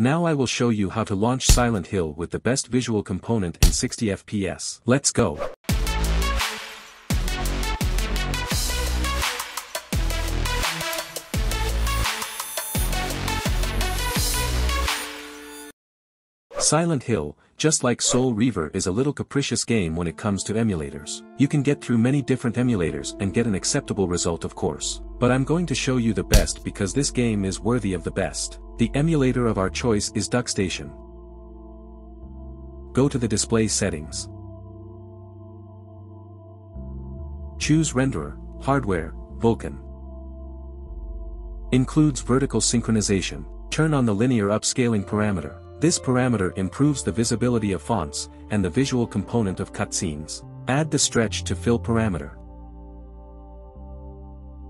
Now I will show you how to launch Silent Hill with the best visual component in 60 FPS. Let's go. Silent Hill, just like Soul Reaver is a little capricious game when it comes to emulators. You can get through many different emulators and get an acceptable result of course. But I'm going to show you the best because this game is worthy of the best. The emulator of our choice is DuckStation. Go to the display settings. Choose Renderer, Hardware, Vulkan. Includes vertical synchronization. Turn on the linear upscaling parameter. This parameter improves the visibility of fonts, and the visual component of cutscenes. Add the stretch to fill parameter.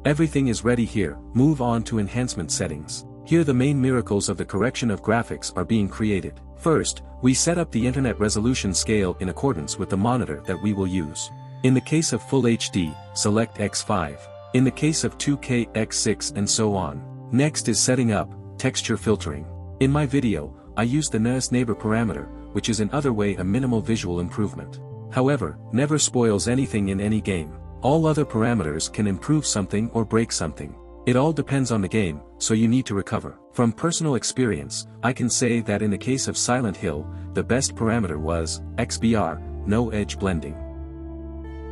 Everything is ready here, move on to enhancement settings. Here the main miracles of the correction of graphics are being created. First, we set up the internal resolution scale in accordance with the monitor that we will use. In the case of Full HD, select X5. In the case of 2K, X6 and so on. Next is setting up, texture filtering. In my video, I used the nearest neighbor parameter, which is in other way a minimal visual improvement. However, never spoils anything in any game. All other parameters can improve something or break something. It all depends on the game, so you need to recover. From personal experience, I can say that in the case of Silent Hill, the best parameter was, XBR, no edge blending.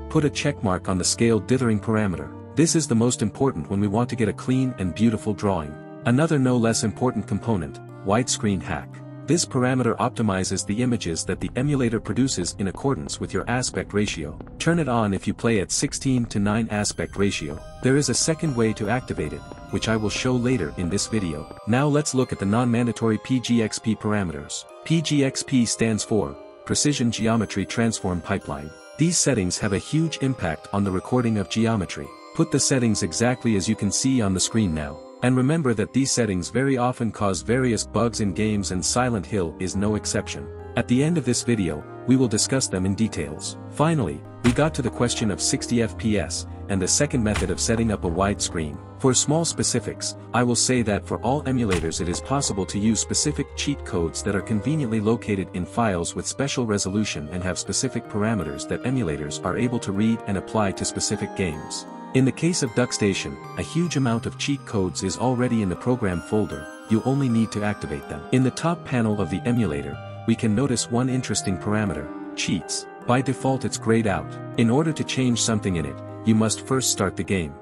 Put a checkmark on the scale dithering parameter. This is the most important when we want to get a clean and beautiful drawing. Another no less important component, widescreen hack. This parameter optimizes the images that the emulator produces in accordance with your aspect ratio. Turn it on if you play at 16 to 9 aspect ratio. There is a second way to activate it, which I will show later in this video. Now let's look at the non-mandatory PGXP parameters. PGXP stands for, Precision Geometry Transform Pipeline. These settings have a huge impact on the recording of geometry. Put the settings exactly as you can see on the screen now. And remember that these settings very often cause various bugs in games and Silent Hill is no exception. At the end of this video, we will discuss them in details. Finally, we got to the question of 60 FPS, and the second method of setting up a widescreen. For small specifics, I will say that for all emulators it is possible to use specific cheat codes that are conveniently located in files with special resolution and have specific parameters that emulators are able to read and apply to specific games. In the case of DuckStation, a huge amount of cheat codes is already in the program folder, you only need to activate them. In the top panel of the emulator, we can notice one interesting parameter, cheats. By default it's grayed out. In order to change something in it, you must first start the game.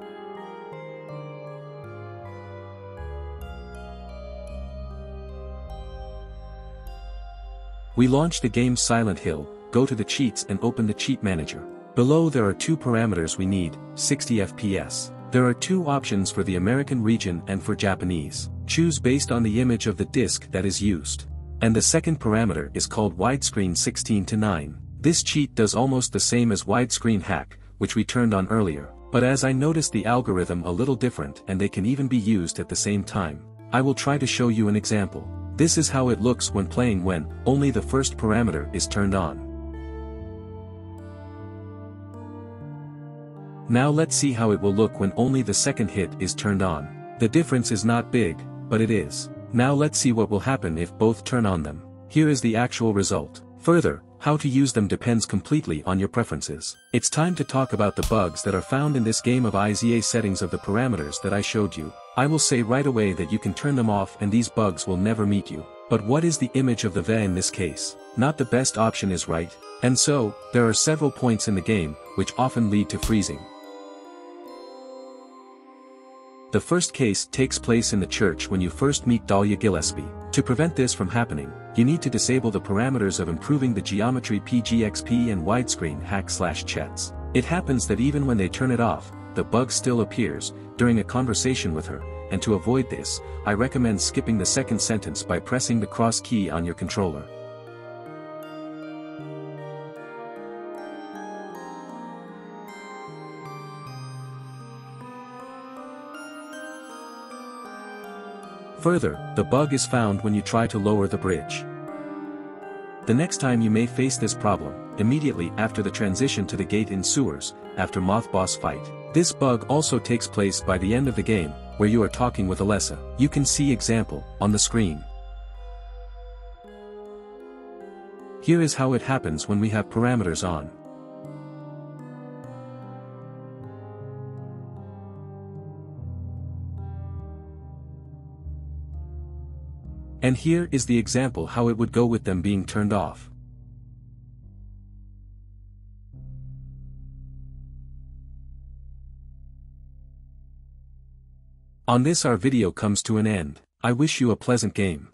We launch the game Silent Hill, go to the cheats and open the cheat manager. Below there are two parameters we need, 60 FPS. There are two options for the American region and for Japanese. Choose based on the image of the disk that is used. And the second parameter is called widescreen 16 to 9. This cheat does almost the same as widescreen hack, which we turned on earlier, but as I noticed the algorithm a little different and they can even be used at the same time. I will try to show you an example. This is how it looks when playing when only the first parameter is turned on. Now let's see how it will look when only the second hit is turned on. The difference is not big, but it is. Now let's see what will happen if both turn on them. Here is the actual result. Further, how to use them depends completely on your preferences. It's time to talk about the bugs that are found in this game of IZA settings of the parameters that I showed you. I will say right away that you can turn them off and these bugs will never meet you. But what is the image of the VE in this case? Not the best option is right. And so, there are several points in the game, which often lead to freezing. The first case takes place in the church when you first meet Dahlia Gillespie. To prevent this from happening, you need to disable the parameters of improving the geometry PGXP and widescreen hack slash chats. It happens that even when they turn it off, the bug still appears, during a conversation with her, and to avoid this, I recommend skipping the second sentence by pressing the cross key on your controller. Further, the bug is found when you try to lower the bridge. The next time you may face this problem, immediately after the transition to the gate in sewers, after Moth Boss fight. This bug also takes place by the end of the game, where you are talking with Alessa. You can see example, on the screen. Here is how it happens when we have parameters on. And here is the example how it would go with them being turned off. On this our video comes to an end, I wish you a pleasant game.